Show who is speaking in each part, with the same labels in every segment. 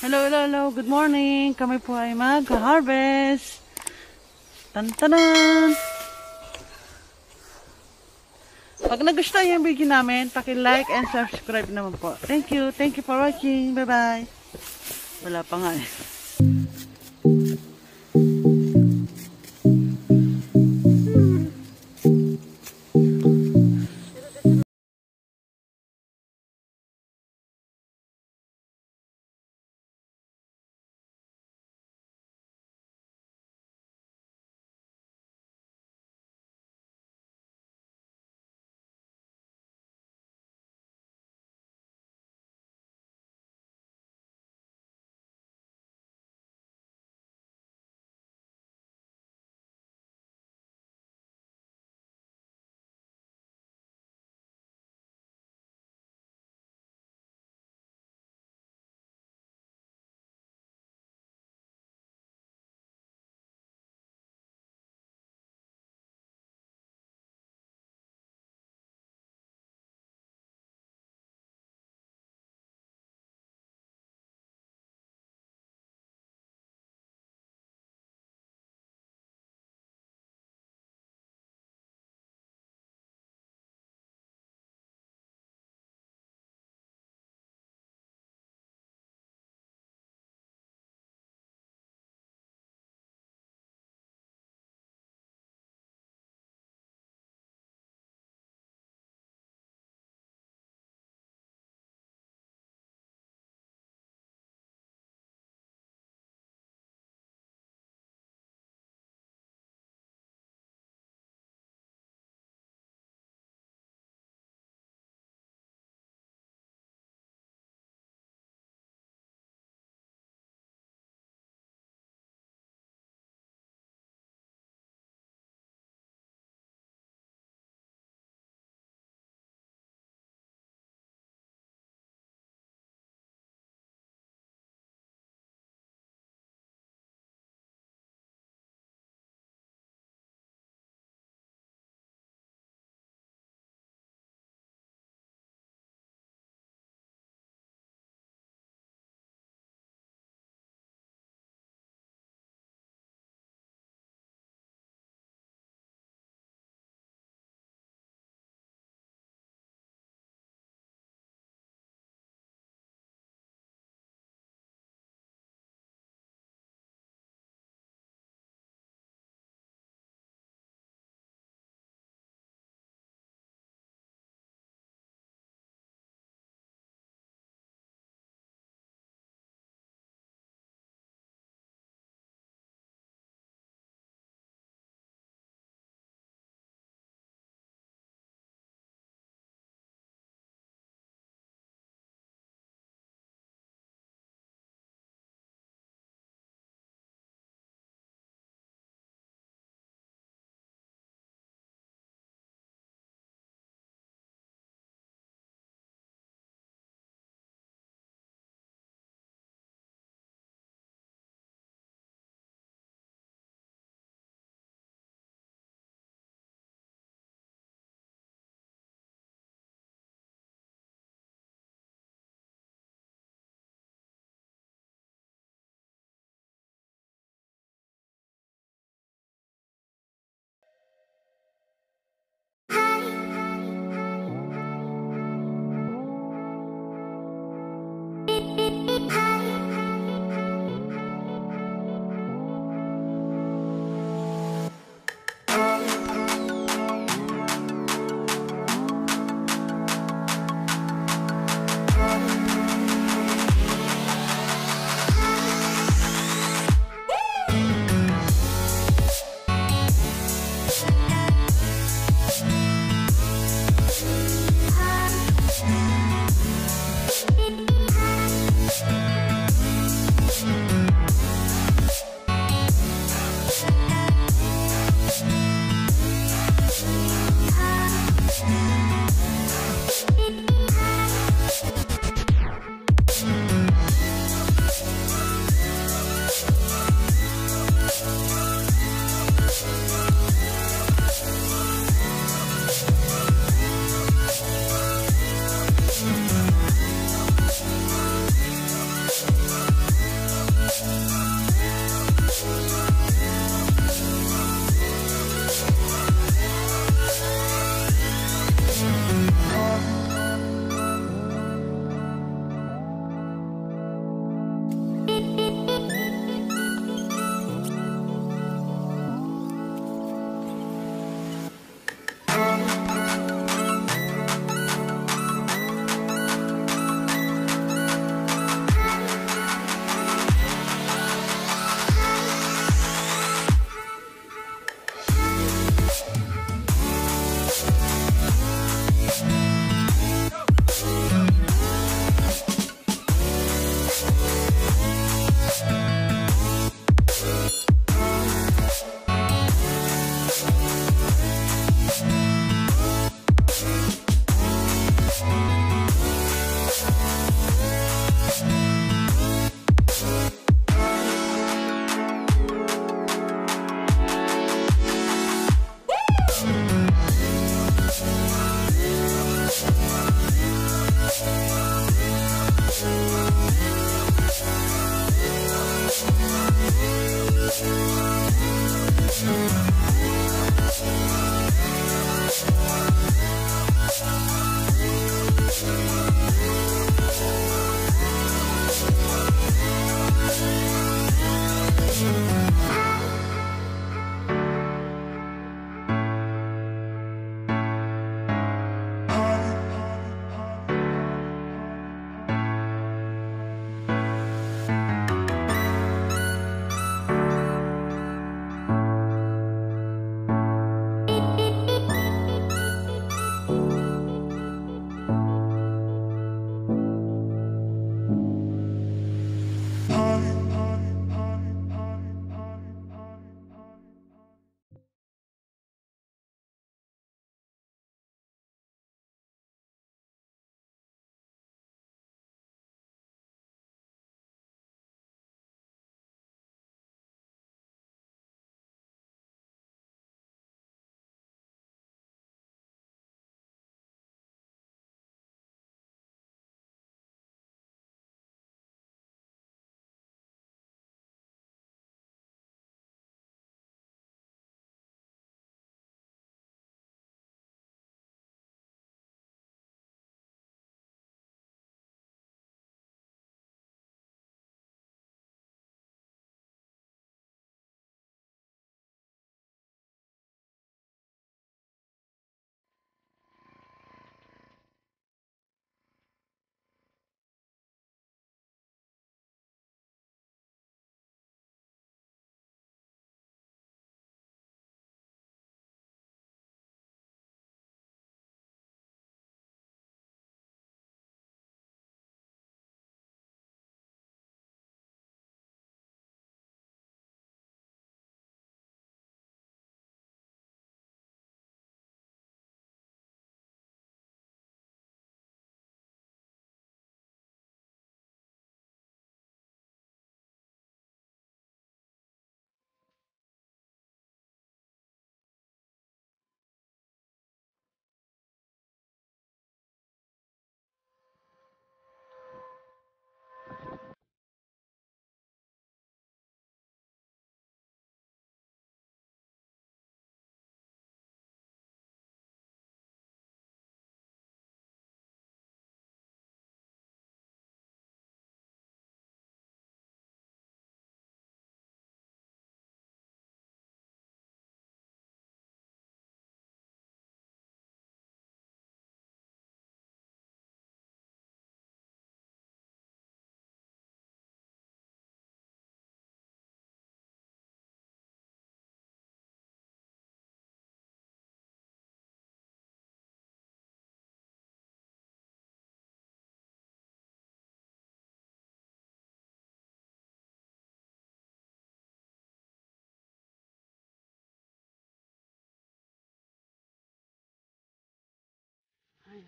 Speaker 1: Hello, hello, hello. Good morning. Kami po ay mag-harvest. Tantanan! Pag nagustuhan yung video namin, paki-like and subscribe naman po. Thank you. Thank you for watching. Bye-bye. Wala pa nga eh.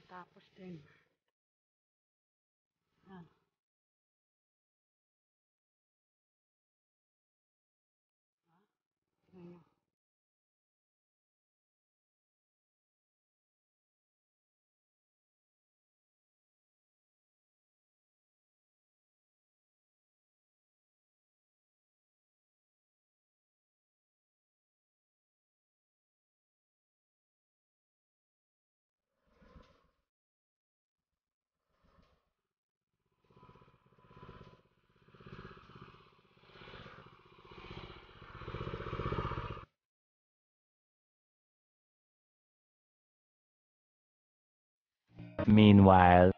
Speaker 1: tapos din.
Speaker 2: Meanwhile.